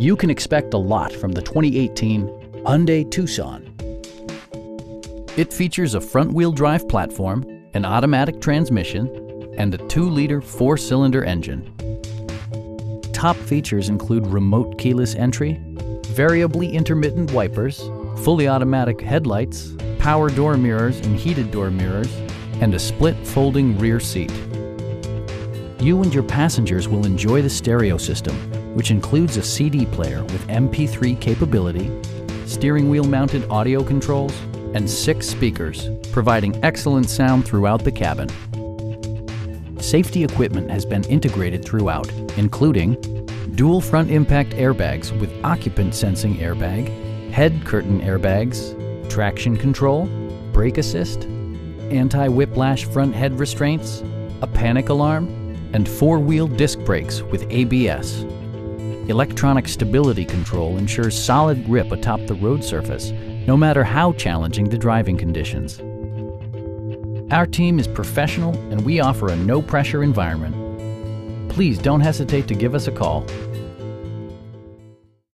You can expect a lot from the 2018 Hyundai Tucson. It features a front-wheel drive platform, an automatic transmission, and a 2-liter 4-cylinder engine. Top features include remote keyless entry, variably intermittent wipers, fully automatic headlights, power door mirrors and heated door mirrors, and a split folding rear seat. You and your passengers will enjoy the stereo system, which includes a CD player with MP3 capability, steering wheel mounted audio controls, and six speakers, providing excellent sound throughout the cabin. Safety equipment has been integrated throughout, including dual front impact airbags with occupant sensing airbag, head curtain airbags, traction control, brake assist, anti-whiplash front head restraints, a panic alarm, and four-wheel disc brakes with ABS. Electronic stability control ensures solid grip atop the road surface, no matter how challenging the driving conditions. Our team is professional and we offer a no-pressure environment. Please don't hesitate to give us a call